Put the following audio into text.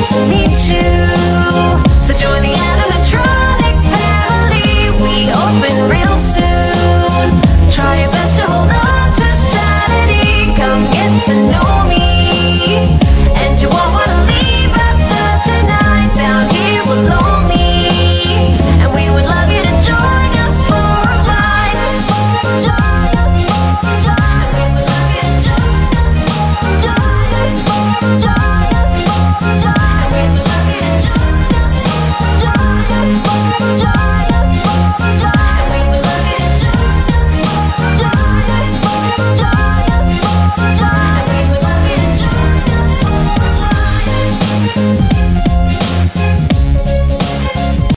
Meet Thank